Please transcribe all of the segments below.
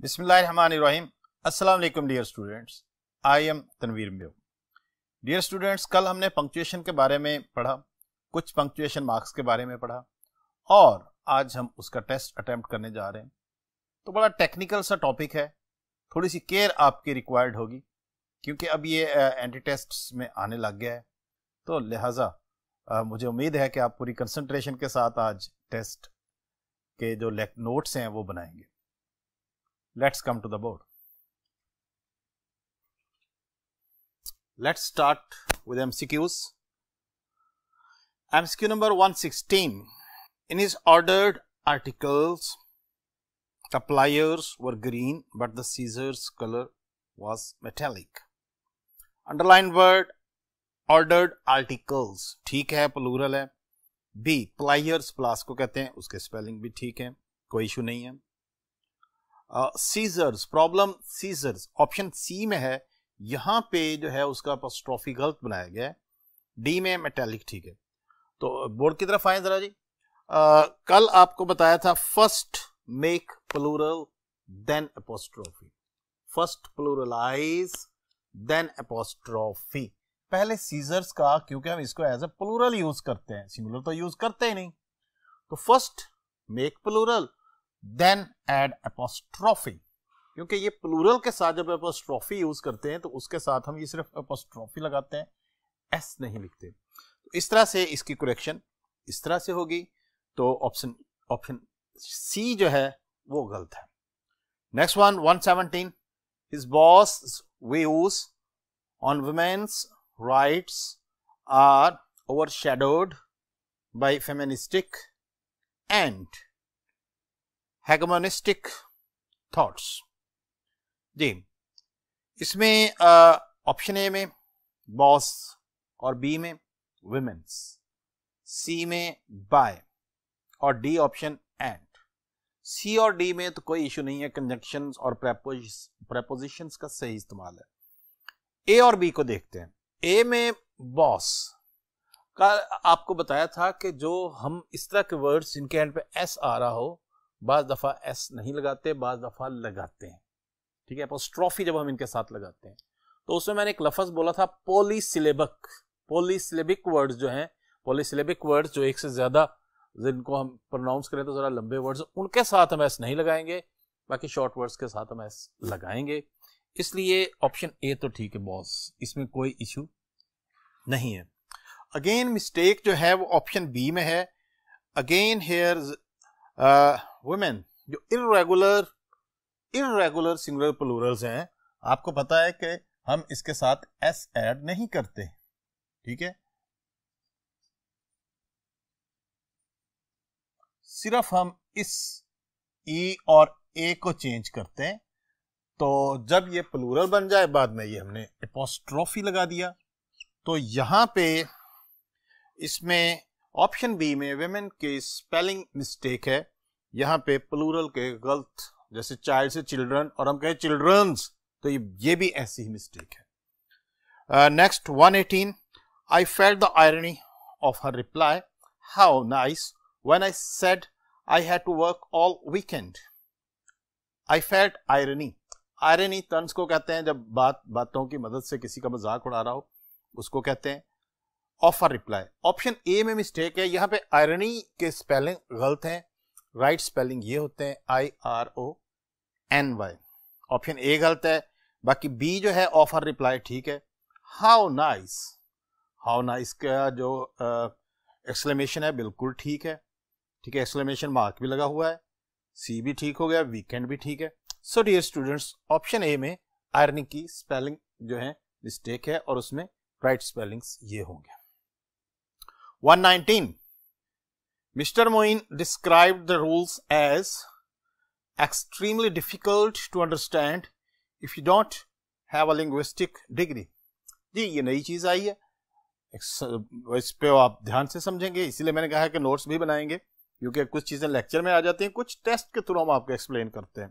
बिस्मिल्लाहिर्रहमानिर्रहीम। अस्सलाम dear students. I am Tanveer Meo. Dear students, कल हमने पंक्चुएशन के बारे में पढ़ा, कुछ पंक्चुएशन मार्क्स के बारे में पढ़ा, और आज हम उसका टेस्ट अटेम्प्ट करने जा रहे हैं। तो बड़ा टेक्निकल सा टॉपिक है, थोड़ी सी केयर आपकी रिक्वायर्ड होगी, क्योंकि अब ये एंटी टेस्ट में आने लग गया है। तो लिहाजा मुझे उम्मीद है कि आप पूरी कंसंट्रेशन के साथ आज टेस्ट के जो नोट्स हैं, वो बनाएँगे। Let's come to the board. Let's start with MCQs. MCQ number 116. In his ordered articles, the pliers were green, but the scissors color was metallic. Underline word ordered articles. ठीक है plural है B pliers प्लास को कहते हैं उसके spelling भी ठीक है कोई इशू नहीं है scissors problem scissors option C में है यहाँ पे जो है उसका स्ट्रॉफी गलत बनाया गया है। डी में मेटेलिक ठीक है। तो बोर्ड की तरफ़ आए जरा जी। आ, कल आपको बताया था first make plural then apostrophe first pluralize then apostrophe पहले सीजर्स का क्योंकि हम इसको एज ए प्लूरल यूज़ करते हैं। सिंगुलर तो यूज़ करते ही नहीं। तो first make plural then add apostrophe क्योंकि ये प्लूरल के साथ जब अपोस्ट्रॉफी यूज़ करते हैं तो उसके साथ हम ये सिर्फ़ अपोस्ट्रॉफी लगाते हैं एस नहीं लिखते। तो इस तरह से इसकी करेक्शन इस तरह से होगी तो ऑप्शन ऑप्शन सी जो है, वो गलत है। Next one one 117 his boss views on women's rights are overshadowed by feministic and hegemonistic thoughts जी, इसमें ऑप्शन ए में बॉस और बी में वुमेन्स सी में बाय और डी ऑप्शन एंड सी और डी में तो कोई इशू नहीं है कंजक्शन और प्रेपोजिशन का सही इस्तेमाल है। ए और बी को देखते हैं। ए में बॉस का आपको बताया था कि जो हम इस तरह के वर्ड्स जिनके एंड पे एस आ रहा हो बाज दफ़ा एस नहीं लगाते बाज दफ़ा लगाते हैं। ठीक है स्ट्रॉफी जब हम इनके साथ लगाते हैं। तो उसमें मैंने एक लफज बोला था पोलीसिलेबक पोलीसिलेबिक वर्ड्स जो हैं पोलीसिलेबिक वर्ड्स जो एक से ज़्यादा जिनको हम प्रोनाउंस करें तो ज़रा लंबे वर्ड्स उनके साथ हम एस नहीं लगाएँगे। बाकी शॉर्ट वर्ड्स के साथ हम एस लगाएँगे। इसलिए ऑप्शन ए तो ठीक है बॉस इसमें कोई इशू नहीं है। अगेन मिस्टेक जो है वो ऑप्शन बी में है। अगेन हेयर वुमेन जो इरेगुलर इरेगुलर सिंगुलर प्लूरल्स हैं, आपको पता है कि हम इसके साथ एस ऐड नहीं करते, ठीक है? सिर्फ़ हम इस ई e और ए को चेंज करते हैं तो जब ये प्लूरल बन जाए, बाद में ये हमने एपोस्ट्रॉफी लगा दिया। तो यहाँ पे इसमें ऑप्शन बी में वेमेन के स्पेलिंग मिस्टेक है। यहाँ पे प्लूरल के गलत जैसे चाइल्ड से चिल्ड्रन और हम कहें चिल्ड्रंस तो ये, भी ऐसी ही मिस्टेक है। Next one eighteen I fail the irony of her reply how nice when I said I had to work all weekend I felt irony irony तंज को कहते हैं जब बात बातों की मदद से किसी का मज़ाक उड़ा रहा हो उसको कहते हैं ऑफ़र रिप्लाई ऑप्शन ए में मिस्टेक है। यहाँ पे आयरनी के स्पेलिंग गलत हैं। राइट स्पेलिंग ये होते हैं I R O N Y. Option A गलत है, बाकी बी जो है ऑफ़र रिप्लाई, ठीक है। हाउ नाइस हाउ नाइस का जो एक्सक्लेमेशन है, बिल्कुल ठीक है। ठीक है, एक्सक्लेमेशन मार्क भी लगा हुआ है, सी भी ठीक हो गया, वीकेंड भी ठीक है। So dear students option A में आयरनी की स्पेलिंग जो है मिस्टेक है, और उसमें राइट स्पेलिंग्स ये होंगे। 119 Mr. Moin described the rules as extremely difficult to understand if you don't have a linguistic degree. जी, ये नई चीज़ आई है इस पे आप ध्यान से समझेंगे, इसीलिए मैंने कहा है कि नोट्स भी बनाएँगे, क्योंकि कुछ चीज़ें लेक्चर में आ जाती हैं, कुछ टेस्ट के थ्रू हम आपको एक्सप्लेन करते हैं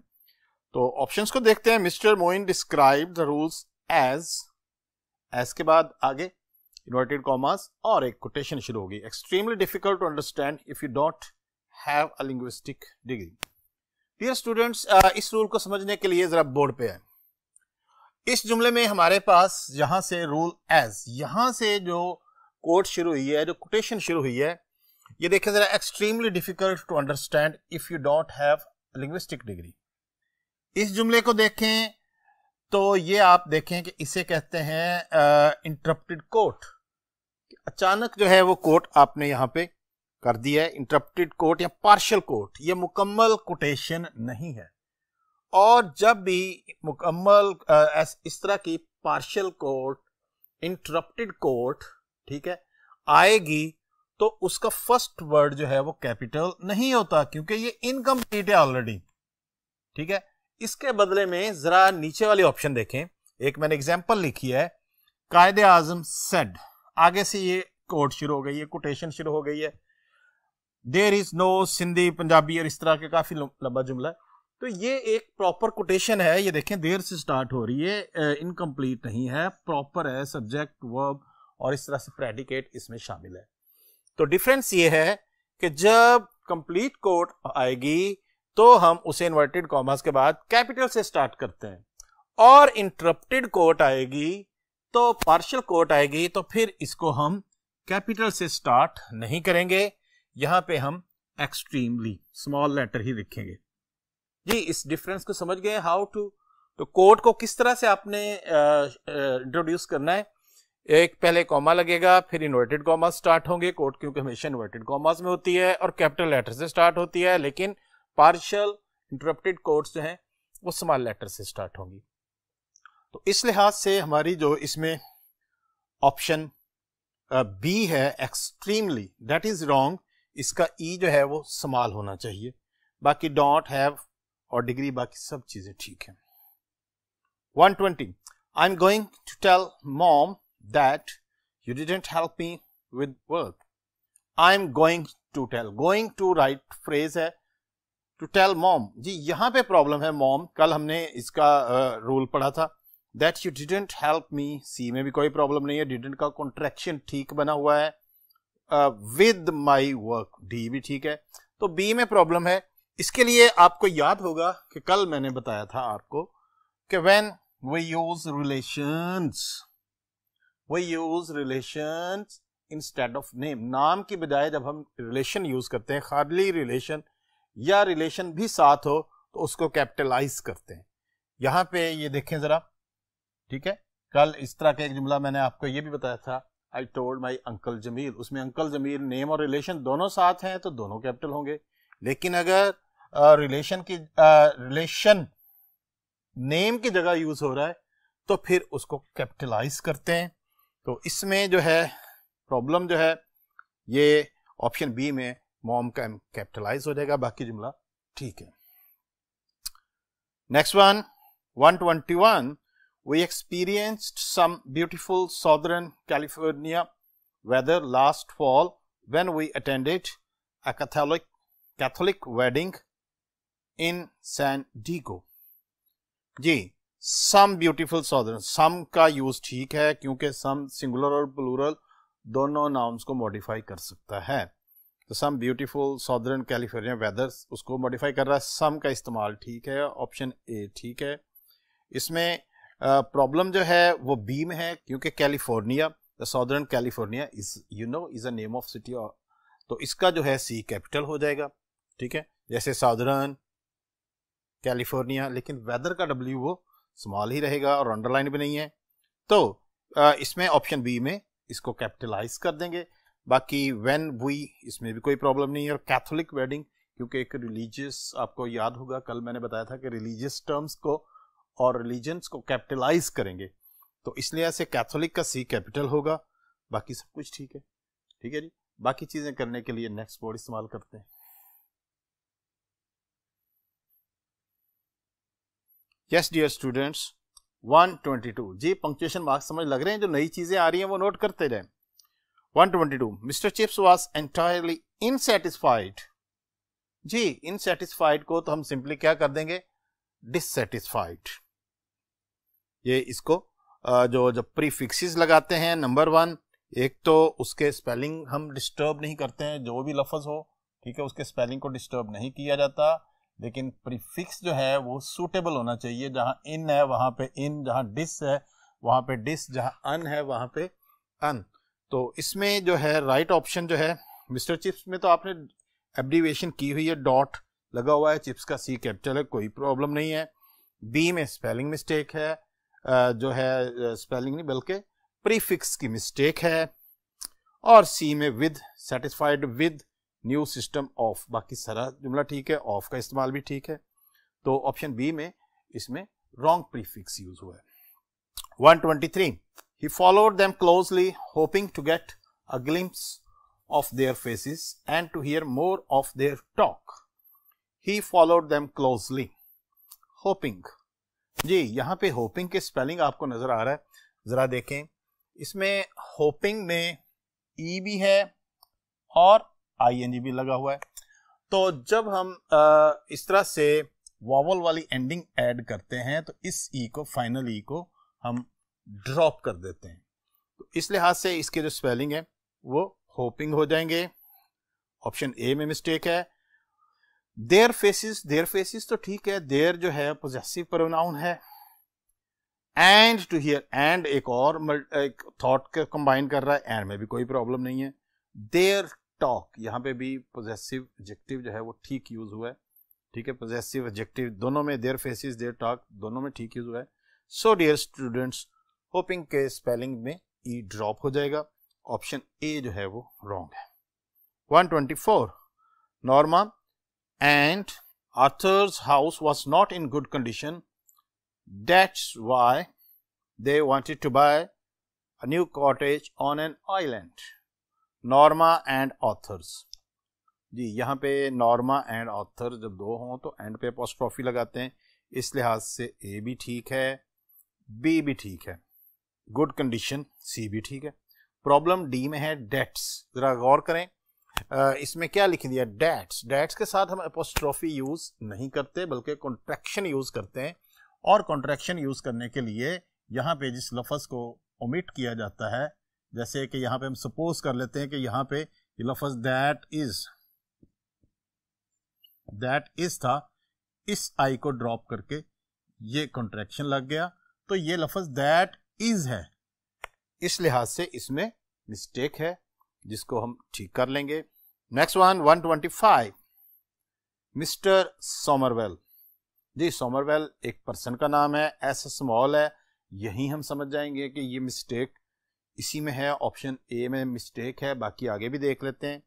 तो ऑप्शंस को देखते हैं mister Moin describe the rules as as के बाद आगे इन्वर्टेड कॉमर्स और एक कोटेशन शुरू होगी। Extremely difficult to understand if you don't have a linguistic degree dear students इस रूल को समझने के लिए जरा बोर्ड पे है इस जुमले में हमारे पास यहाँ से रूल एज यहाँ से जो कोट शुरू हुई है, जो कोटेशन शुरू हुई है, ये देखें जरा extremely difficult to understand if you don't have linguistic degree इस जुमले को देखें तो ये आप देखें कि इसे कहते हैं इंटरप्टेड कोट अचानक जो है वो कोट आपने यहाँ पे कर दिया है इंटरप्टेड कोट या पार्शियल कोट ये मुकम्मल कोटेशन नहीं है। और जब भी मुकम्मल इस तरह की पार्शियल कोट इंटरप्टेड कोट ठीक है, आएगी तो उसका फ़र्स्ट वर्ड जो है वो कैपिटल नहीं होता, क्योंकि ये इनकम्प्लीट है ऑलरेडी ठीक है? इसके बदले में जरा नीचे वाली ऑप्शन देखें। एक मैंने एग्ज़ाम्पल लिखी है। कायदे आज़म सेड आगे से ये कोट शुरू हो गई है, कोटेशन शुरू हो गई है। There is no Sindhi, Punjabi और इस तरह के काफ़ी लंबा जुमला तो ये एक प्रॉपर कोटेशन है, ये देखें, देर से स्टार्ट हो रही है इनकम्प्लीट नहीं है प्रॉपर है सब्जेक्ट वर्ब और इस तरह से प्रेडिकेट इसमें शामिल है। तो डिफरेंस ये है कि जब कंप्लीट कोट आएगी तो हम उसे इन्वर्टेड कॉमर्स के बाद कैपिटल से स्टार्ट करते हैं। और इंटरप्टेड कोट आएगी तो पार्शियल कोट आएगी तो फिर इसको हम कैपिटल से स्टार्ट नहीं करेंगे। यहाँ पे हम एक्सट्रीमली स्मॉल लेटर ही लिखेंगे। जी, इस डिफरेंस को समझ गए हाउ टू तो कोट को किस तरह से आपने इंट्रोड्यूस करना है? एक पहले कॉमा लगेगा, फिर इन्वर्टेड कॉमा स्टार्ट होंगे। कोट क्योंकि हमेशा इन्वर्टेड कॉमास में होती है और कैपिटल लेटर से स्टार्ट होती है, लेकिन पार्शियल इंटरप्टेड कोट्स जो हैं, वो स्मॉल लेटर से स्टार्ट होंगी। तो इस लिहाज से हमारी जो इसमें ऑप्शन बी है एक्सट्रीमली दैट इज़ रॉन्ग इसका ई e जो है वो समाल होना चाहिए बाकी डॉट हैव और डिग्री बाकी सब चीज़ें ठीक है 120 I am going to tell mom that you didn't help me with work. I'm going to tell. Going to right phrase है to tell mom. जी यहाँ पे प्रॉब्लम है mom. कल हमने इसका रूल uh, पढ़ा था that you didn't help me. C में भी कोई प्रॉब्लम नहीं है. Didn't का कॉन्ट्रेक्शन ठीक बना हुआ है. विद माई वर्क डी भी ठीक है. तो बी में प्रॉब्लम है. इसके लिए आपको याद होगा कि कल मैंने बताया था आपको कि when we use relations we use relation instead of name नाम की बजाय जब हम रिलेशन यूज़ करते हैं खाली रिलेशन या रिलेशन भी साथ हो तो उसको कैपिटलाइज करते हैं। यहाँ पे ये देखें जरा। ठीक है? कल इस तरह का एक जुमला मैंने आपको ये भी बताया था। I told my uncle Jamil उसमें अंकल जमील नेम और रिलेशन दोनों साथ हैं तो दोनों कैपिटल होंगे। लेकिन अगर रिलेशन की रिलेशन नेम की जगह यूज़ हो रहा है तो फिर उसको कैपिटलाइज करते हैं। तो इसमें जो है प्रॉब्लम जो है, ये ऑप्शन बी में मॉम का कैपिटलाइज हो जाएगा, बाकी जुमला ठीक है। Next one 121 we experienced some beautiful southern california weather last fall when we attended a catholic catholic wedding in san diego. जी सम ब्यूटीफुल सॉदर्न सम का यूज़ ठीक है क्योंकि सम सिंगुलर और प्लूरल दोनों नाउन्स को मॉडिफाई कर सकता है। तो some beautiful southern California weather उसको मॉडिफाई कर रहा है। सम का इस्तेमाल ठीक है ऑप्शन ए ठीक है। इसमें प्रॉब्लम जो है, वो बीम है, क्योंकि California southern California is you know is a name of city तो इसका जो है सी कैपिटल हो जाएगा, ठीक है? जैसे सॉदर्न कैलिफ़ोर्निया लेकिन वेदर का डब्ल्यू वो स्मॉल ही रहेगा और अंडरलाइन भी नहीं है। तो इसमें ऑप्शन बी में इसको कैपिटलाइज कर देंगे। बाकी वेन वी इसमें भी कोई प्रॉब्लम नहीं है। और कैथोलिक वेडिंग क्योंकि एक रिलीजियस आपको याद होगा, कल मैंने बताया था कि रिलीजियस टर्म्स को और रिलीजन्स को कैपिटलाइज करेंगे। तो इसलिए ऐसे कैथोलिक का सी कैपिटल होगा। बाकी सब कुछ ठीक है। ठीक है जी? बाकी चीज़ें करने के लिए नेक्स्ट बोर्ड इस्तेमाल करते हैं। यस डियर स्टूडेंट्स 122 जी पंक्चुएशन मार्क्स समझ लग रहे हैं? जो नई चीज़ें आ रही हैं, वो नोट करते रहे। 122 mister Chips was entirely unsatisfied ji unsatisfied को तो हम सिंपली क्या कर देंगे? डिससेटिस्फाइड ये इसको जो, जब प्रीफिक्सेस लगाते हैं, नंबर वन, एक तो उसके स्पेलिंग हम डिस्टर्ब नहीं करते हैं, जो भी लफज हो, ठीक है, उसके स्पेलिंग को डिस्टर्ब नहीं किया जाता, लेकिन प्रीफिक्स जो है, वो सूटेबल होना चाहिए, जहाँ इन है, वहाँ पे इन, जहाँ डिस है, वहाँ पे डिस, जहाँ अन है, वहाँ पे अन। तो इसमें जो है, राइट ऑप्शन जो है, मिस्टर चिप्स में तो आपने एब्रीवेशन की हुई है, डॉट लगा हुआ है, चिप्स का सी कैपिटल है कोई प्रॉब्लम नहीं है। बी में स्पेलिंग मिस्टेक है जो है स्पेलिंग नहीं, बल्कि प्रीफिक्स की मिस्टेक है और सी में with satisfied with new system of बाकी सारा जुमला ठीक है ऑफ़ का इस्तेमाल भी ठीक है तो ऑप्शन बी में इसमें रॉन्ग प्रीफिक्स यूज़ हुआ है 123 he followed them closely hoping to get a glimpse of their faces and to hear more of their talk. He followed them closely. Hoping. जी यहाँ पे होपिंग के स्पेलिंग आपको नज़र आ रहा है। जरा देखें। इसमें होपिंग में ई e भी है और आई एन जी भी लगा हुआ है। तो जब हम आ, इस तरह से वॉवल वाली एंडिंग ऐड करते हैं तो इस ई e को फाइनल ई को हम ड्रॉप कर देते हैं। तो इस लिहाज से इसके जो स्पेलिंग है वो होपिंग हो जाएँगे। ऑप्शन ए में मिस्टेक है। देयर फेसिस देयर फेसिस तो ठीक है देयर जो है पोजेसिव प्रोनाउन है। एंड टू हियर एंड एक और एक थॉट कंबाइन कर रहा है एंड में भी कोई प्रॉब्लम नहीं है। देयर टॉक यहाँ पे भी पोजेसिव एडजेक्टिव जो है, वो ठीक यूज़ हुआ है। ठीक है पोजेसिव एडजेक्टिव दोनों में देयर फेसिस देयर टॉक दोनों में ठीक यूज़ हुआ है। सो डियर स्टूडेंट्स होपिंग के स्पेलिंग में ई e ड्रॉप हो जाएगा। ऑप्शन ए जो है, वो रॉन्ग है। 124 Norma and Arthur's house was not in good condition that's why they wanted to buy a new cottage on an island Norma and Arthur's जी, यहाँ पे नॉर्मा एंड ऑथर जब दो हों तो एंड पे पोस्ट्रॉफी लगाते हैं। इस लिहाज से ए भी ठीक है बी भी ठीक है। गुड कंडीशन सी भी ठीक है। प्रॉब्लम डी में है डेट्स जरा गौर करें। इसमें क्या लिख दिया? डेट्स डेट्स के साथ हम अपोस्ट्रॉफी यूज़ नहीं करते, बल्कि कॉन्ट्रैक्शन यूज़ करते हैं। और कॉन्ट्रैक्शन यूज़ करने के लिए यहाँ पे जिस लफज को ओमिट किया जाता है, जैसे कि यहाँ पे हम सपोज़ कर लेते हैं कि यहाँ पे ये लफज दैट इज़ दैट इज़ था। इस आई को ड्रॉप करके ये कॉन्ट्रैक्शन लग गया। तो ये लफज दैट इज़ है। इस लिहाज से इसमें मिस्टेक है। जिसको हम ठीक कर लेंगे। नेक्स्ट वन 125 मिस्टर सोमरवेल जी सोमरवेल एक पर्सन का नाम है एस स्मॉल है। यही हम समझ जाएँगे कि ये मिस्टेक इसी में है ऑप्शन ए में मिस्टेक है बाकी आगे भी देख लेते हैं।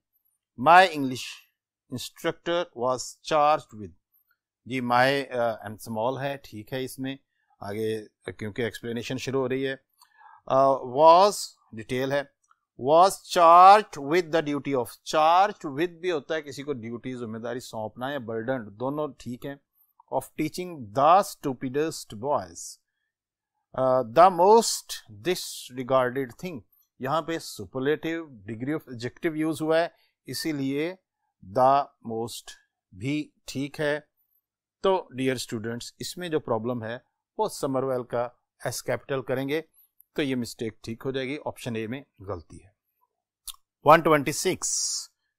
My English instructor was charge with ji my M small है ठीक है इसमें। आगे क्योंकि एक्सप्लेनेशन शुरू हो रही है। वॉज़ uh, डिटेल है। Was charge with the duty of charge with भी होता है किसी को ड्यूटी ज़िम्मेदारी सौंपना या बर्डन दोनों ठीक है। Of teaching the stupidest boys the most disregarded thing यहाँ पे superlative degree of adjective use हुआ है, इसीलिए द मोस्ट भी ठीक है। तो डियर स्टूडेंट्स इसमें जो प्रॉब्लम है, वो समरवेल का एस कैपिटल करेंगे। तो ये मिस्टेक ठीक हो जाएगी ऑप्शन ए में गलती है। 126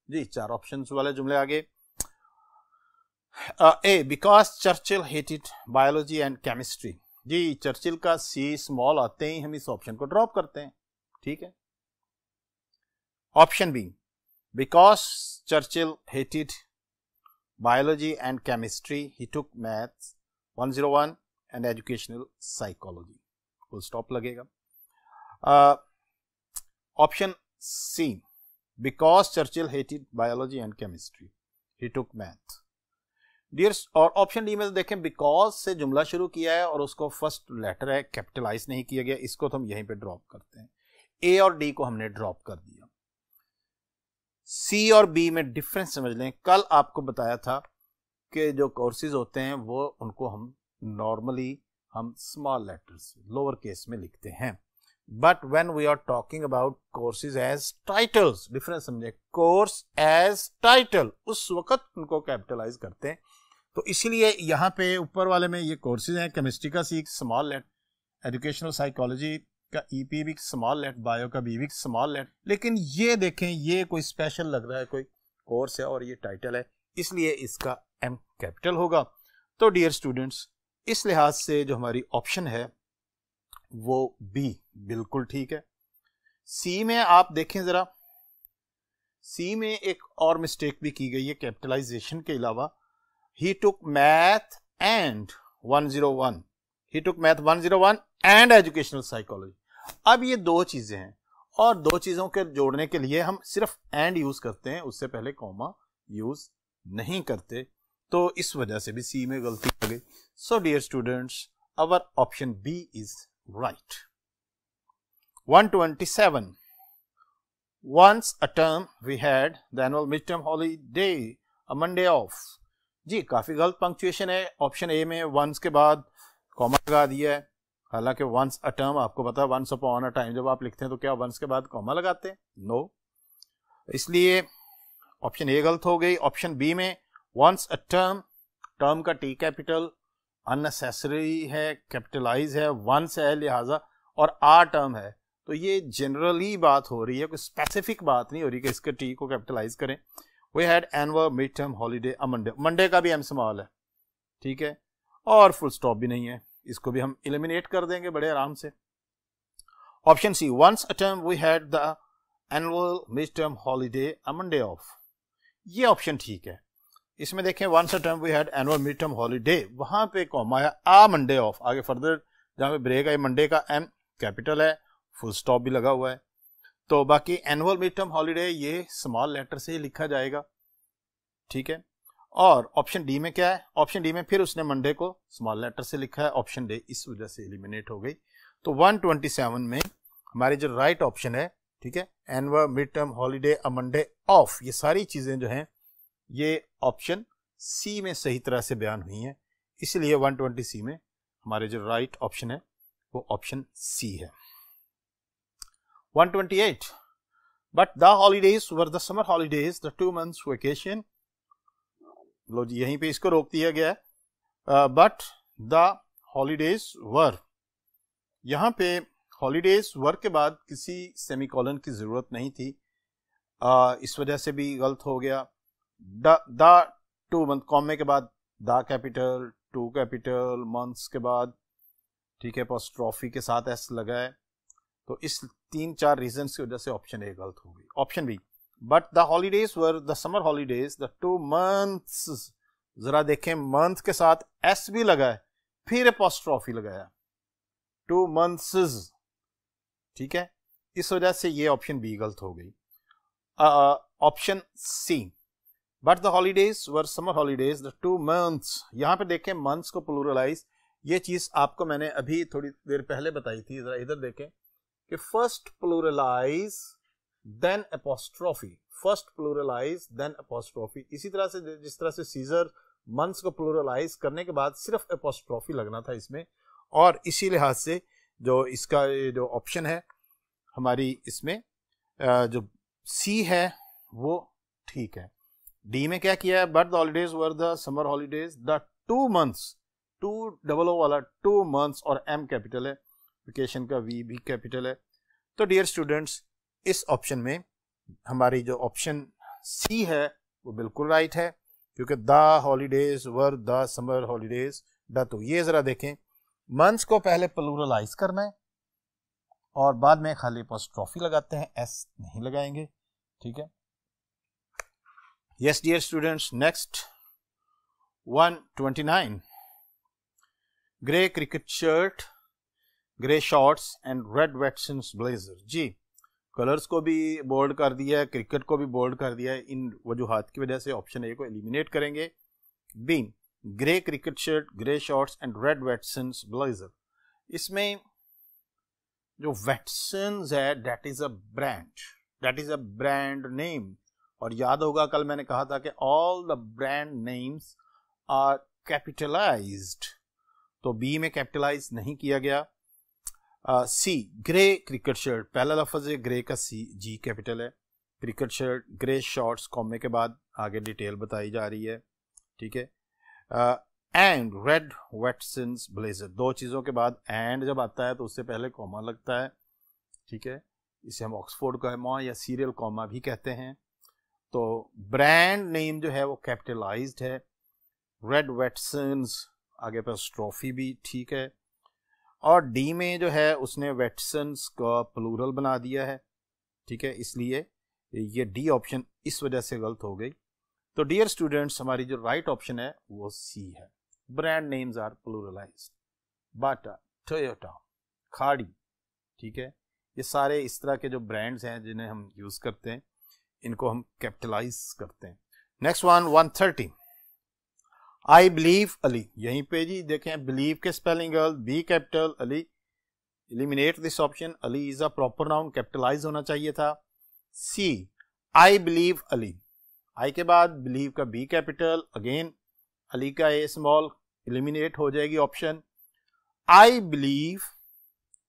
जी चार ऑप्शंस वाले जुमले आगे। A because Churchill hated biology and chemistry ji Churchill का सी स्मॉल आते ही हम इस ऑप्शन को ड्रॉप करते हैं। ठीक है? Option B because Churchill hated biology and chemistry he took maths 101 and educational psychology full stop लगेगा। Option C because Churchill hated biology and chemistry he took math dear और ऑप्शन डी में देखें because से जुमला शुरू किया है और उसको फ़र्स्ट लेटर है कैपिटलाइज नहीं किया गया, इसको तो हम यहीं पे ड्रॉप करते हैं। ए और डी को हमने ड्रॉप कर दिया। सी और बी में डिफरेंस समझ लें। कल आपको बताया था कि जो कोर्सेज होते हैं, वो उनको हम नॉर्मली हम स्मॉल लेटर्स लोअर केस में लिखते हैं। But when we are talking about courses as titles difference समझे कोर्स एज टाइटल उस वक्त उनको कैपिटलाइज करते हैं। तो इसीलिए यहाँ पे ऊपर वाले में ये कोर्सेज हैं केमिस्ट्री का C small let educational psychology का ईपी e भी स्मॉल लेट बायो का बी भी स्मॉल लेट लेकिन ये देखें, ये कोई स्पेशल लग रहा है, कोई कोर्स है और ये टाइटल है, इसलिए इसका एम कैपिटल होगा। तो डियर स्टूडेंट्स इस लिहाज से जो हमारी ऑप्शन है, वो बी बिल्कुल ठीक है। सी में आप देखें जरा। सी में एक और मिस्टेक भी की गई है कैपिटलाइजेशन के अलावा। He took math and 101 he took math 101 and educational psychology अब ये दो चीज़ें हैं और दो चीज़ों के जोड़ने के लिए हम सिर्फ़ एंड यूज़ करते हैं, उससे पहले कॉमा यूज़ नहीं करते। तो इस वजह से भी सी में गलती हो गई। So dear students our option B is right 127 once a term we had the annual midterm holiday, a monday off. जी, काफ़ी गलत पंक्चुएशन है। ऑप्शन ए में वंस के बाद कॉमा लगा दिया है। हालाँकि वंस अ टर्म आपको पता है वंस अपॉन अ टाइम जब आप लिखते हैं तो क्या वंस के बाद कॉमा लगाते हैं? No no. इसलिए ऑप्शन ए गलत हो गई। ऑप्शन बी में वंस अ टर्म टर्म का टी कैपिटल अननेसेसरी है कैपिटलाइज है वंस है लिहाजा, और आ टर्म है। तो ये जनरली बात हो रही है, कोई स्पेसिफिक बात नहीं हो रही कि इसके टी को कैपिटलाइज करें। We had annual mid term holiday Monday Monday का भी एम स्मॉल है, ठीक है? और फुल स्टॉप भी नहीं है, इसको भी हम इलिमिनेट कर देंगे बड़े आराम से। Option C once a term we had the annual mid term holiday a Monday off ये ऑप्शन ठीक है। इसमें देखें once a term we had annual mid term holiday वहाँ पे कॉम आया आ मंडे ऑफ़ आगे फर्दर जहाँ पे ब्रेक है मंडे का एम कैपिटल है। फुल स्टॉप भी लगा हुआ है। तो बाकी एनुअल मिड टर्म हॉलीडे ये स्मॉल लेटर से लिखा जाएगा। ठीक है? और ऑप्शन डी में क्या है? ऑप्शन डी में फिर उसने मंडे को स्मॉल लेटर से लिखा है। ऑप्शन डे इस वजह से एलिमिनेट हो गई। तो 127 में हमारे जो राइट right ऑप्शन है, ठीक है? Annual mid term holiday a Monday off ये सारी चीज़ें जो हैं, ये ऑप्शन सी में सही तरह से बयान हुई हैं। इसलिए 120 सी में हमारे जो राइट right ऑप्शन है, वो ऑप्शन सी है। 128 but the holidays were the summer holidays the two months vacation. लो जी यहीं पे इसको रोक दिया गया है। बट द हॉलीडेज वर यहाँ पे हॉलीडेज वर के बाद किसी सेमीकोलन की ज़रूरत नहीं थी। uh, इस वजह से भी गलत हो गया। द टू मंथ कॉमे के बाद the capital two capital months के बाद ठीक है ट्रॉफी के साथ एस लगा है। तो इस तीन चार रीजन की वजह से ऑप्शन ए गलत हो गई। Option B but the holidays were the summer holidays the two months जरा देखें मंथ के साथ एस भी लगा है फिर अपोस्ट्रॉफी लगाया। टू मंथ्स ठीक है? इस वजह से ये ऑप्शन बी गलत हो गई। Option C but the holidays were summer holidays the two months यहाँ पे देखें मंथ्स को प्लूरलाइज ये चीज़ आपको मैंने अभी थोड़ी देर पहले बताई थी, जरा इधर देखें। कि first pluralize then apostrophe first pluralize then apostrophe इसी तरह से जिस तरह से सीजर मंथ्स को प्लूरलाइज करने के बाद सिर्फ़ अपोस्ट्रॉफी लगना था इसमें। और इसी लिहाज से जो इसका जो ऑप्शन है, हमारी इसमें जो सी है, वो ठीक है। डी में क्या किया है? But the holidays were the summer holidays the two months two double O वाला टू मंथ्स और एम कैपिटल है। वेकेशन का वी भी कैपिटल है। तो डियर स्टूडेंट्स इस ऑप्शन में हमारी जो ऑप्शन सी है, वो बिल्कुल राइट है, क्योंकि the holidays were the summer holidays the तो ये जरा देखें मंथ्स को पहले प्लूरलाइज करना है, और बाद में खाली पोस्ट ट्रॉफी लगाते हैं एस नहीं लगाएँगे, ठीक है? Yes dear students next 129 grey cricket shirt grey shorts and red Watsons blazer. Ji, colours को भी बोल्ड कर दिया है, क्रिकेट को भी बोल्ड कर दिया है। इन वजूहत की वजह से ऑप्शन ए को एलिमिनेट करेंगे। B grey cricket shirt grey shorts and red Watsons blazer इसमें जो वेटसन्स है that is a brand that is a brand name और याद होगा, कल मैंने कहा था कि all the brand names are capitalized तो बी में कैपिटलाइज नहीं किया गया। सी ग्रे क्रिकेट शर्ट पहला लफज है ग्रे का सी जी कैपिटल है cricket shirt grey shorts comma के बाद आगे डिटेल बताई जा रही है ठीक है एंड रेड वेटसन्स ब्लेजर दो चीज़ों के बाद एंड जब आता है तो उससे पहले कॉमा लगता है ठीक है इसे हम ऑक्सफोर्ड कॉमा या सीरियल कॉमा भी कहते हैं तो ब्रांड नेम जो है वो कैपिटलाइज्ड है रेड वेटसन्स आगे पास ट्रॉफी भी ठीक है और डी में जो है उसने वेटसन्स का प्लूरल बना दिया है, ठीक है? इसलिए ये डी ऑप्शन इस वजह से गलत हो गई। तो डियर स्टूडेंट्स हमारी जो राइट right ऑप्शन है, वो सी है। Brand names are pluralise Bata Toyota Khadi ठीक है? ये सारे इस तरह के जो ब्रांड्स हैं, जिन्हें हम यूज़ करते हैं, इनको हम कैपिटलाइज करते हैं। Next one one thirty I believe Ali यहीं पे जी देखें बिलीव के spelling B capital Ali eliminate this option Ali is a proper noun capitalise होना चाहिए था. सी आई बिलीव अली आई के बाद बिलीव का बी कैपिटल अगेन अली का ए स्मॉल एलिमिनेट हो जाएगी option I believe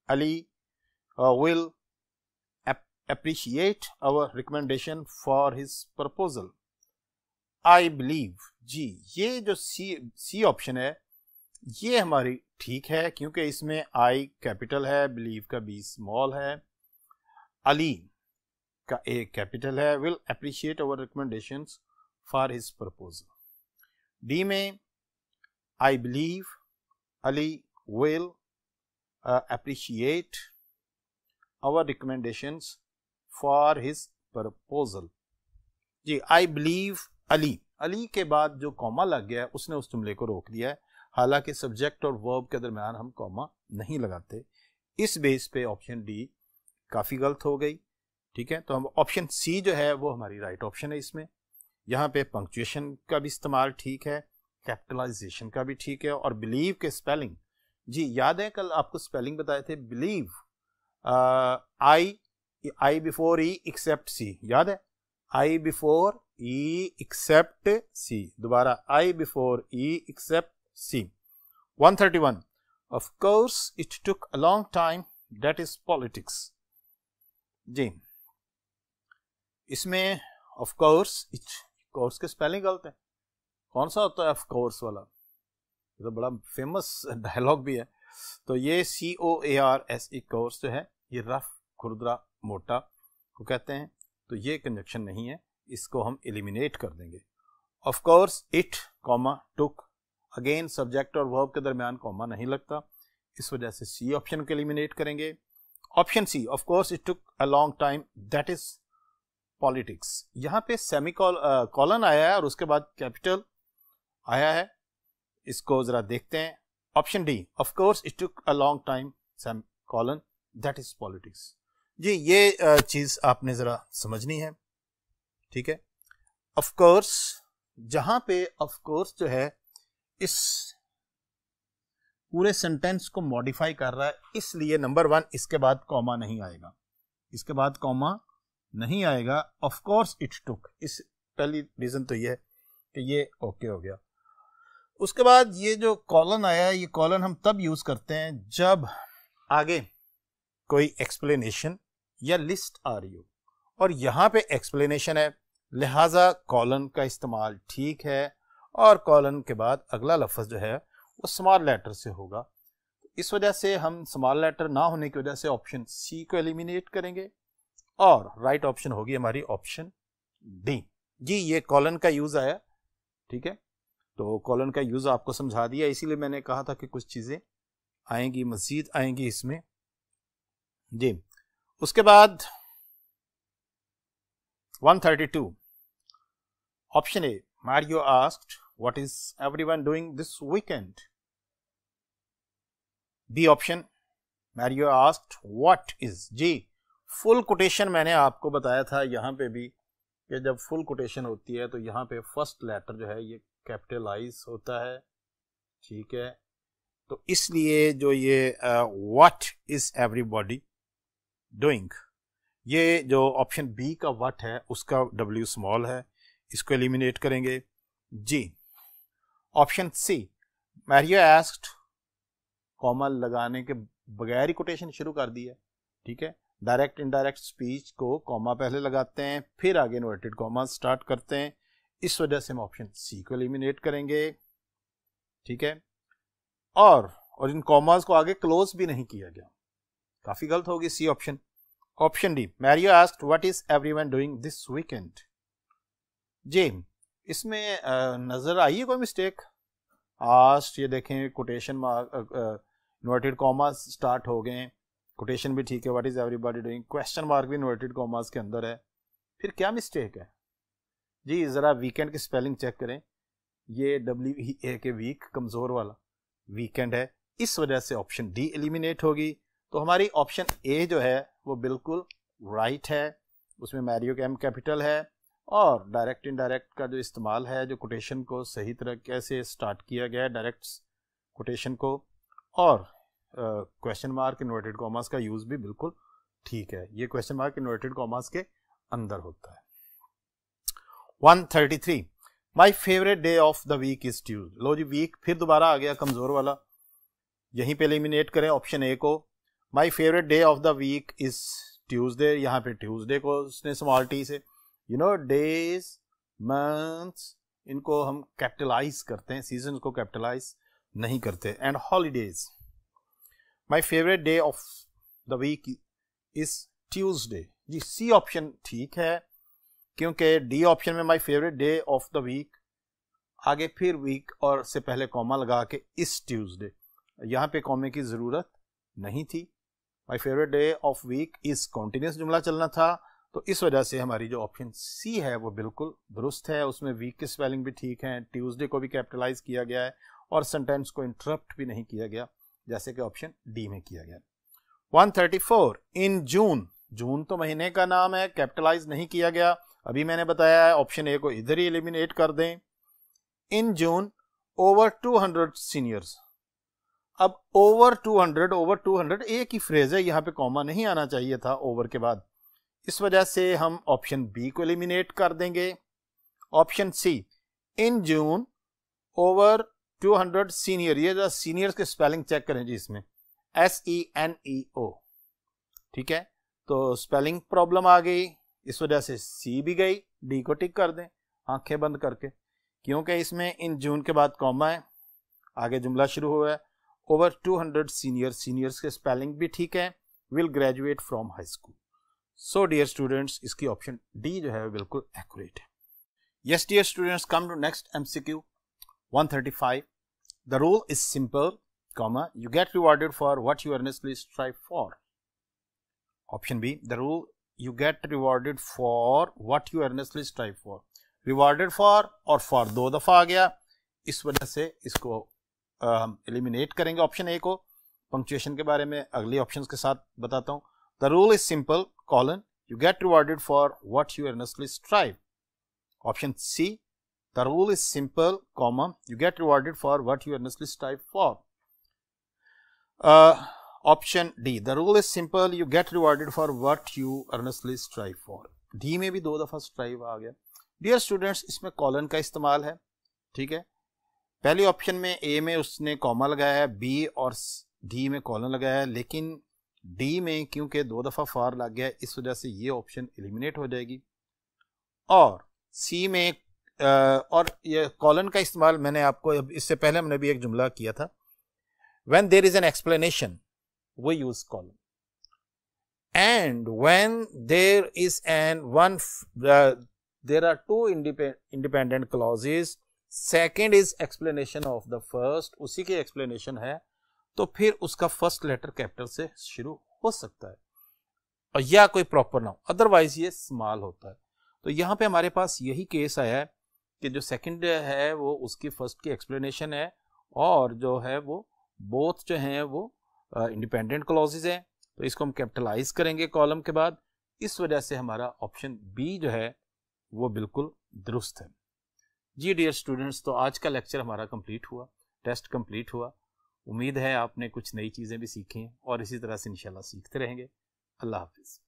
Ali will appreciate our recommendation for his proposal. I believe. जी, ये जो सी सी ऑप्शन है, ये हमारी ठीक है, क्योंकि इसमें आई कैपिटल है बिलीव का बी स्मॉल है। अली का ए कैपिटल है will appreciate our recommendation for his proposal D में I believe Ali will appreciate our recommendations for his proposal ji I believe Ali Ali के बाद जो कॉमा लग गया है, उसने उस जुमले को रोक दिया है। हालाँकि सब्जेक्ट और वर्ब के दरमियान हम कॉमा नहीं लगाते। इस बेस पे ऑप्शन डी काफ़ी गलत हो गई, ठीक है? तो हम ऑप्शन सी जो है, वो हमारी राइट ऑप्शन है इसमें। यहाँ पे पंक्चुएशन का भी इस्तेमाल ठीक है कैपिटलाइजेशन का भी ठीक है और बिलीव के स्पेलिंग जी, याद है कल आपको स्पेलिंग बताए थे? Believe I I before E except C याद है? I before E except C दोबारा I before E except C 131 of course, it took a long time. That is politics. जी। इसमें ऑफ़ कोर्स इट कोर्स के spelling गलत है। कौन सा होता है ऑफ़ कोर्स वाला? ये तो बड़ा फ़ेमस डायलॉग भी है। तो ये C O A R S E course जो है, ये रफ खुरदरा, मोटा, को कहते हैं। तो ये कंजक्शन नहीं है। इसको हम एलिमिनेट कर देंगे। Of course it comma took again subject और वर्ब के दरमियान कॉमा नहीं लगता। इस वजह से सी ऑप्शन को एलिमिनेट करेंगे। Option C of course it took a long time that is politics यहाँ पे सेमी कॉलन आया है और उसके बाद कैपिटल आया है। इसको जरा देखते हैं। Option D of course it took a long time semicolon that is politics जी, ये चीज़ आपने जरा समझनी है। ठीक है? ऑफ़ कोर्स जहाँ पे ऑफ़ कोर्स जो है, इस पूरे सेंटेंस को मॉडिफाई कर रहा है, इसलिए नंबर वन इसके बाद कॉमा नहीं आएगा। इसके बाद कॉमा नहीं आएगा। ऑफ़ कोर्स इट टुक इस पहली रीजन तो ये है कि ये ओके हो गया। उसके बाद ये जो कॉलन आया ये कॉलन हम तब यूज़ करते हैं जब आगे कोई एक्सप्लेनेशन या लिस्ट आ रही हो। और यहाँ पे एक्सप्लेनेशन है। लिहाजा कॉलन का इस्तेमाल ठीक है और कॉलन के बाद अगला लफ्ज़ जो है, वो स्मॉल लेटर से होगा। इस वजह से हम स्मॉल लेटर ना होने की वजह से ऑप्शन सी को एलिमिनेट करेंगे और राइट ऑप्शन होगी हमारी ऑप्शन डी जी, ये कॉलन का यूज़ आया, ठीक है? तो कॉलन का यूज़ आपको समझा दिया, इसीलिए मैंने कहा था कि कुछ चीज़ें आएँगी, मजीद आएँगी इसमें। जी, उसके बाद 132 option A Mario asked what is everyone doing this weekend B option Mario asked what is जी फुल कोटेशन मैंने आपको बताया था, यहाँ पे भी, कि जब फुल कोटेशन होती है तो यहाँ पे फ़र्स्ट लेटर जो है, ये कैपिटलाइज होता है। ठीक है? तो इसलिए जो ये व्हाट इज़ एवरीबॉडी डूइंग ये जो ऑप्शन बी का वट है, उसका डब्ल्यू स्मॉल है। इसको एलिमिनेट करेंगे। जी। Option C Mario asked comma लगाने के बगैर ही कोटेशन शुरू कर दी है। ठीक है? डायरेक्ट इनडायरेक्ट स्पीच को कॉमा पहले लगाते हैं, फिर आगे इन्वर्टेड कॉमा स्टार्ट करते हैं। इस वजह से हम ऑप्शन सी को एलिमिनेट करेंगे। ठीक है? और और इन कॉमास को आगे क्लोज भी नहीं किया गया। काफ़ी गलत होगी C option option D Mario asked what is everyone doing this weekend जी, इसमें नज़र आई है कोई मिस्टेक आस्ट ये देखें quotation mark inverted commas start हो गए। कोटेशन भी ठीक है what is everybody doing question mark भी इन्वर्टेड कॉमास के अंदर है। फिर क्या मिस्टेक है? जी, ज़रा वीकेंड की स्पेलिंग चेक करें। ये डब्ल्यू ई ए के वीक कमज़ोर वाला। वीकेंड है, इस वजह से ऑप्शन डी एलिमिनेट होगी। तो हमारी ऑप्शन ए जो है, वो बिल्कुल राइट है। उसमें मैरियो कैम कैपिटल है। और डायरेक्ट इनडायरेक्ट का जो इस्तेमाल है, जो कोटेशन को सही तरह से स्टार्ट किया गया है डायरेक्ट कोटेशन को और क्वेश्चन मार्क इन्वर्टेड कॉमर्स का यूज़ भी बिल्कुल ठीक है। ये क्वेश्चन मार्क इन्वर्टेड कॉमर्स के अंदर होता है। 133 my favourite day of the week is Tuesday लो जी वीक फिर दोबारा आ गया कमज़ोर वाला। यहीं पे एलिमिनेट करें ऑप्शन ए को। My favourite day of the week is Tuesday यहाँ पे ट्यूसडे को उसने स्मॉल टी से यू नो डेज़ मंथ्स इनको हम कैपिटलाइज करते हैं सीज़न को कैपिटलाइज नहीं करते and holidays my favourite day of the week is Tuesday ji C option ठीक है, क्योंकि डी ऑप्शन में my favourite day of the week आगे फिर वीक और से पहले कॉमा लगा के इस ट्यूसडे यहाँ पे कॉमे की ज़रूरत नहीं थी। My favourite day of week इस कॉन्टिन्यूस जुमला चलना था। तो इस वजह से हमारी जो ऑप्शन सी है वो बिल्कुल दुरुस्त है। उसमें वीक की स्पेलिंग भी ठीक है ट्यूसडे को भी कैपिटलाइज किया गया है और सेंटेंस को इंटरप्ट भी नहीं किया गया, जैसे कि ऑप्शन डी में किया गया। 134 इन जून जून तो महीने का नाम है कैपिटलाइज नहीं किया गया। अभी मैंने बताया है ऑप्शन ए को इधर ही एलिमिनेट कर दें। इन जून ओवर 200 सीनियर्स अब ओवर 200 ओवर 200 एक ही फ्रेज है, यहाँ पे कॉमा नहीं आना चाहिए था ओवर के बाद। इस वजह से हम ऑप्शन बी को एलिमिनेट कर देंगे। Option C in June over 200 senior ये सीनियर्स के स्पेलिंग चेक करें जी इसमें। एस ई एन ई ओ ठीक है? तो स्पेलिंग प्रॉब्लम आ गई। इस वजह से सी भी गई डी को टिक कर दें, आँखें बंद करके। क्योंकि इसमें इन जून के बाद कॉमा है, आगे जुमला शुरू हुआ है। ओवर 200 सीनियर सीनियर्स के स्पेलिंग भी ठीक है। Will graduate from high school so dear students इसकी ऑप्शन डी जो है बिल्कुल एक्यूरेट है yes dear students come to next MCQ 135 the rule is simple comma you get rewarded for what you earnestly strive for option B the rule you get rewarded for what you earnestly strive for rewarded for और for दो दफ़ा आ गया इस वजह से इसको हम uh, eliminate करेंगे ऑप्शन ए को. पंक्चुएशन के बारे में अगले ऑप्शंस के साथ बताता हूँ. The rule is simple colon you get rewarded for what you earnestly strive. Option c the rule is simple comma you get rewarded for what you earnestly strive for. Uh, option D the rule is simple you get rewarded for what you earnestly strive for D में भी दो दफ़ा strive आ गया। Dear students इसमें colon का इस्तेमाल है ठीक है? पहले ऑप्शन में ए में उसने कॉमा लगाया है बी और डी में कॉलन लगाया है लेकिन डी में क्योंकि दो दफ़ा फॉर लग गया, इस वजह से ये ऑप्शन एलिमिनेट हो जाएगी। और सी में और ये कॉलन का इस्तेमाल मैंने आपको इससे पहले हमने भी एक जुमला किया था। When there is an explanation वो use colon and when there is an one there are two independent clauses second is explanation of the first उसी की एक्सप्लेनेशन है। तो फिर उसका फ़र्स्ट लेटर कैपिटल से शुरू हो सकता है। और या कोई प्रॉपर ना हो अदरवाइज़ ये स्मॉल होता है। तो यहाँ पे हमारे पास यही केस आया है कि जो सेकंड है वो उसकी फ़र्स्ट की एक्सप्लेनेशन है और जो है वो बोथ जो हैं वो इंडिपेंडेंट क्लॉजेज हैं। तो इसको हम कैपिटलाइज करेंगे कॉलम के बाद। इस वजह से हमारा ऑप्शन बी जो है वो बिल्कुल दुरुस्त है। जी डियर स्टूडेंट्स तो आज का लेक्चर हमारा कंप्लीट हुआ टेस्ट कंप्लीट हुआ। उम्मीद है आपने कुछ नई चीज़ें भी सीखी हैं और इसी तरह से इंशाल्लाह सीखते रहेंगे। अल्लाह हाफिज़।